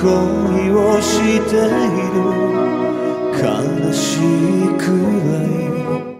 恋をしている。悲しいくらい。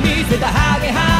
見せたハゲハゲ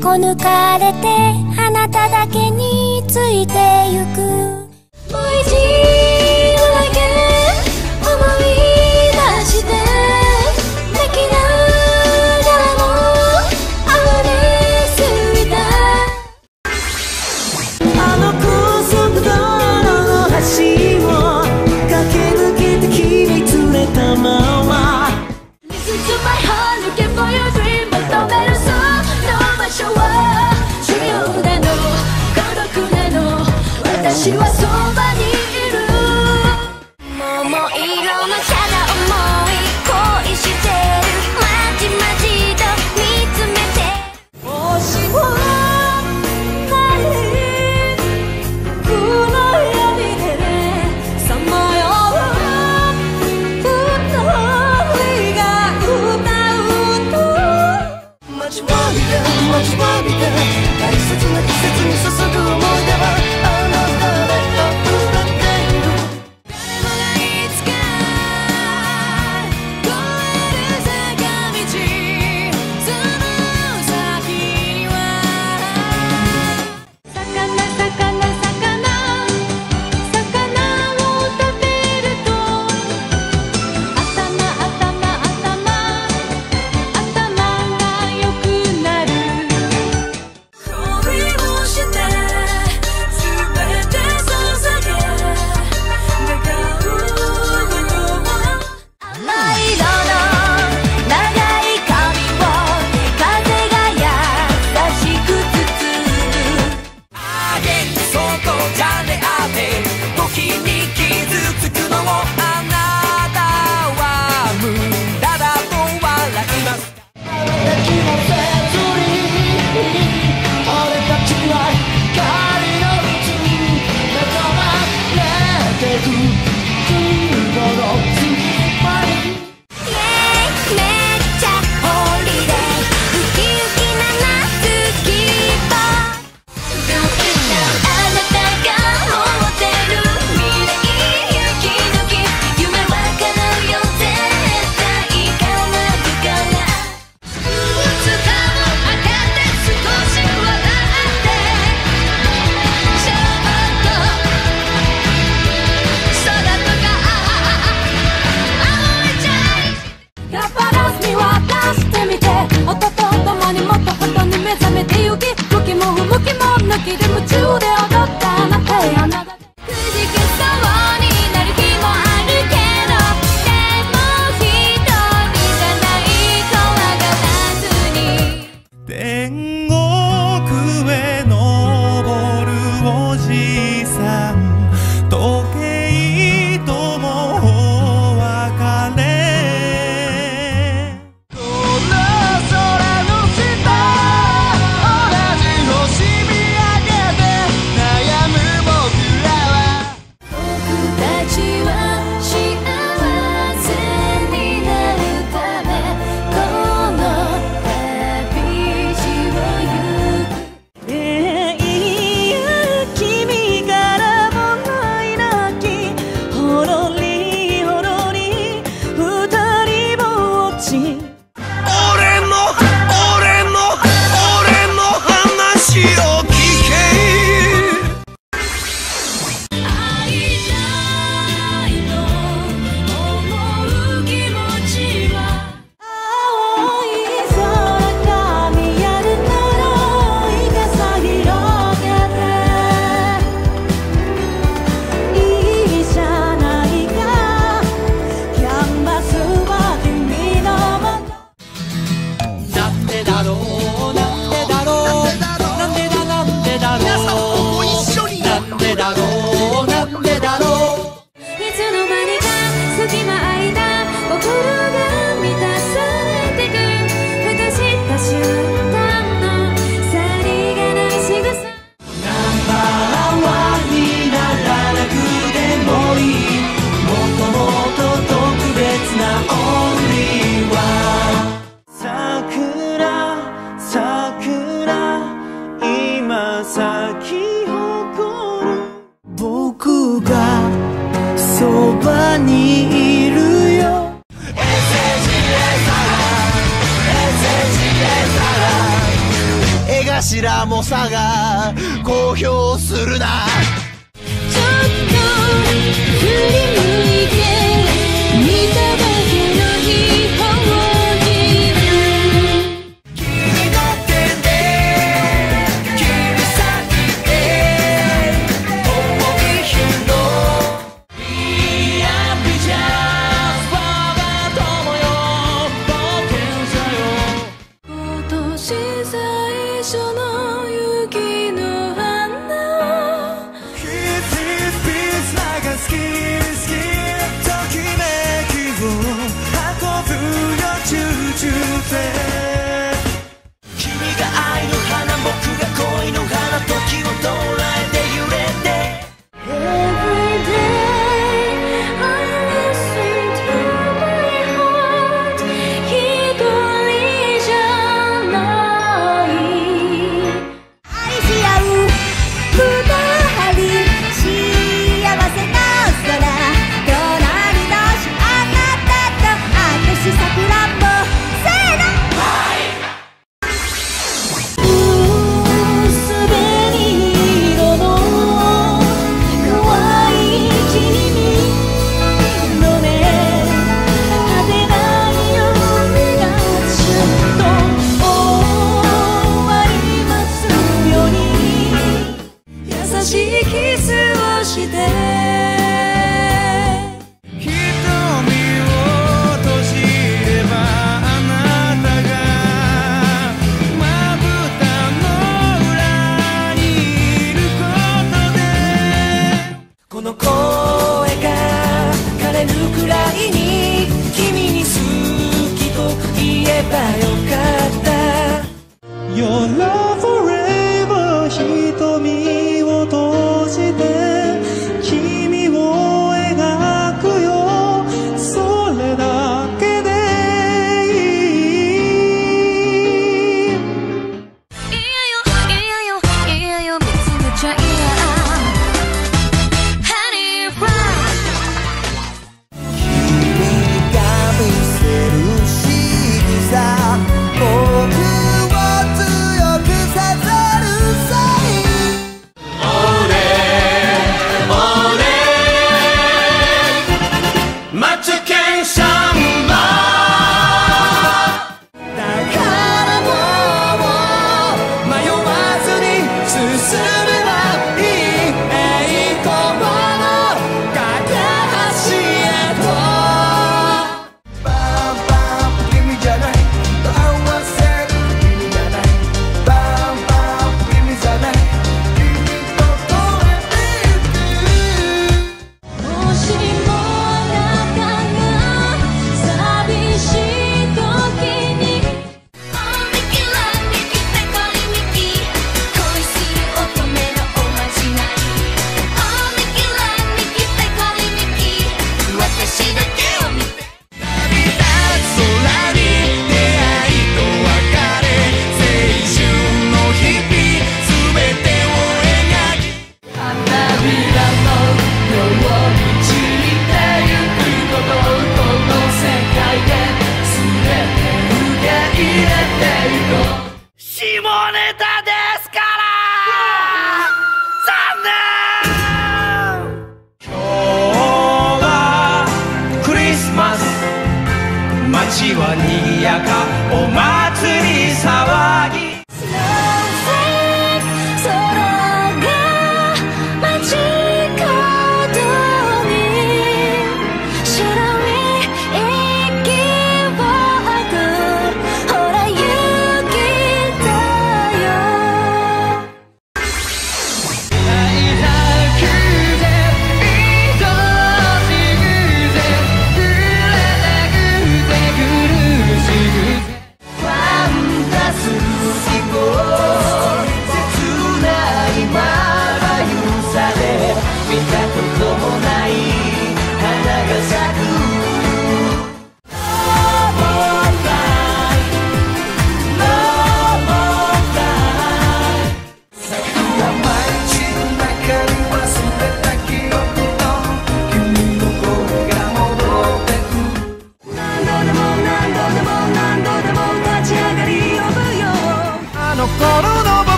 こ抜かれてあなただけについてゆく。私はそば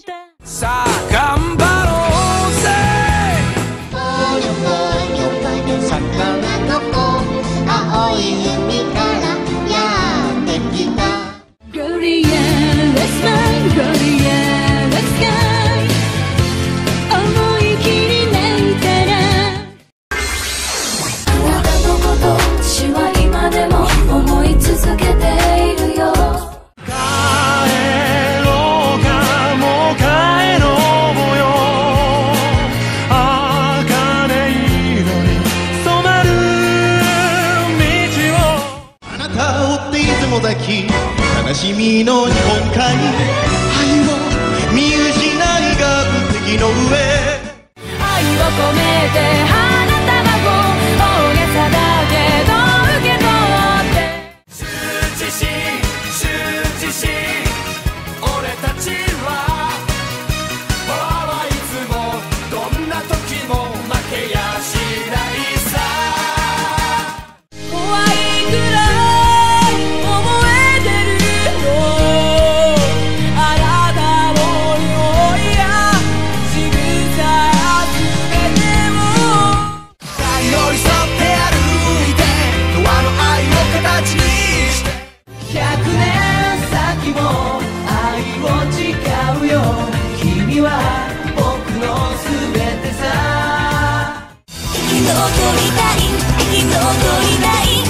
としいない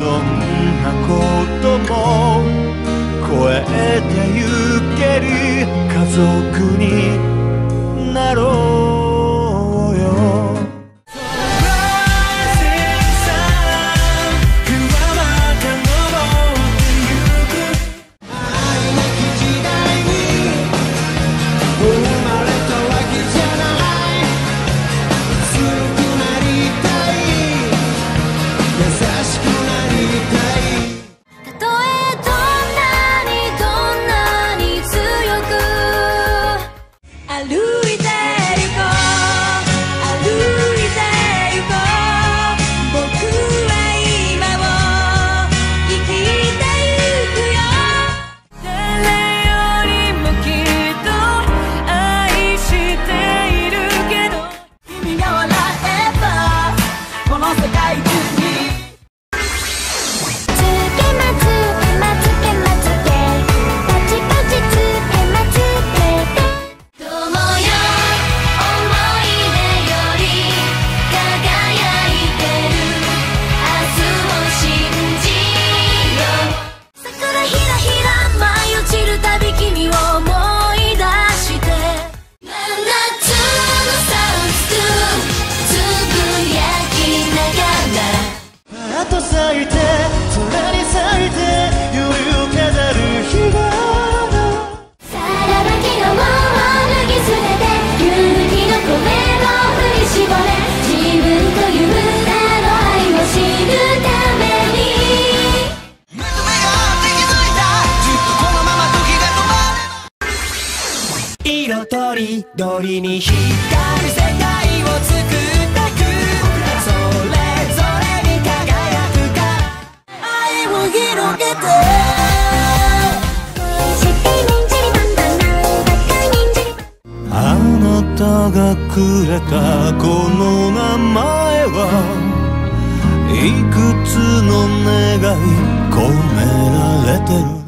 どんなことも超えてゆける家族に色とりどりに光る世界を作ってくそれぞれに輝くか愛を広げてあなたがくれたこの名前はいくつの願い込められてる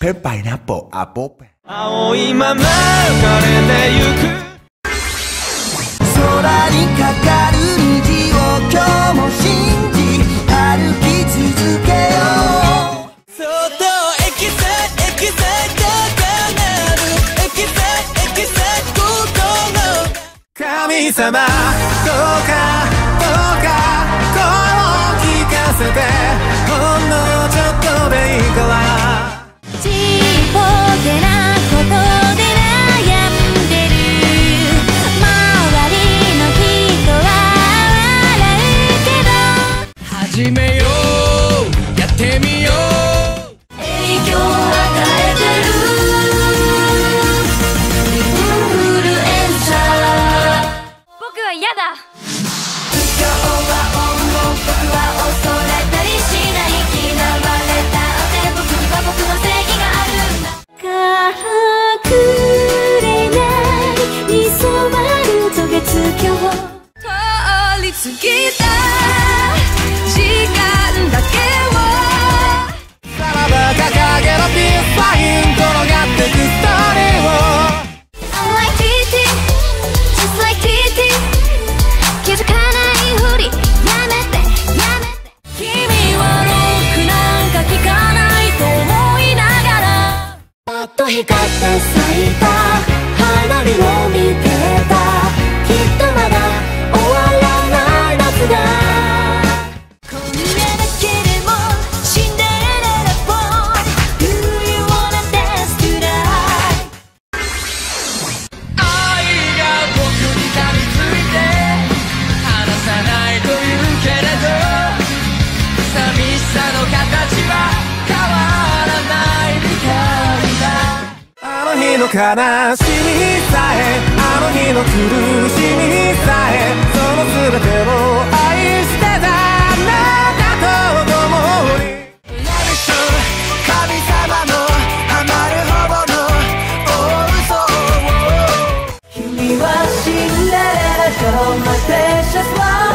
Pear pineapple apple 青いまま浮かれてゆく。空にかかる虹を今日も信じ歩き続けよう。そっとエキセエキセ高鳴る。エキセエキセ心神様どうかどうか声を聞かせて。ほんのちょっとでいいから始めよう。やってみよう。影響を与えてる。インフルエンサー僕は嫌だ。今日は音を僕は恐れたりしない嫌われたって僕には僕の正義がある。んだ隠れない。に染まる渡月橋通り過ぎた光って咲いた。悲しみさえあの日の苦しみさえその全てを愛してたあなたと共に神様のハマるほどの大嘘を君はシンデレラ You're my precious one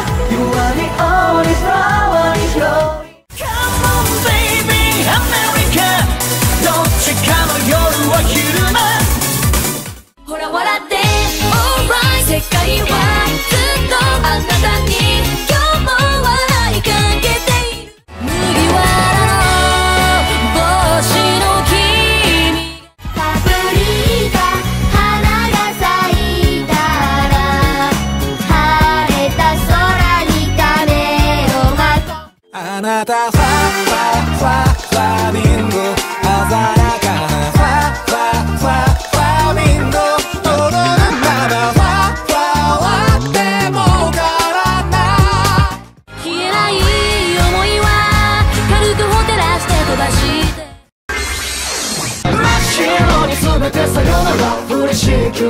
世界はずっとあなたに今日も笑いかけている麦わらの帽子の君パプリカ花が咲いたら晴れた空に種をまこあなた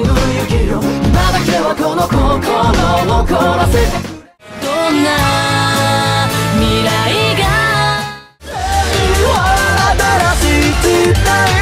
ぐ生きよ今だけはこの心を残らせて。どんな未来が？新しい時代。